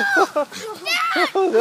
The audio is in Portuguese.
Não.